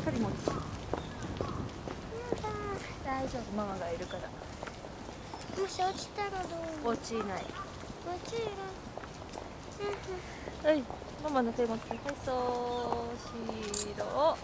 光持っ大丈夫。ママがいるから。もし落ちたらどう？落ちない落ちる。はいママの手持ち。てはいそう。しろ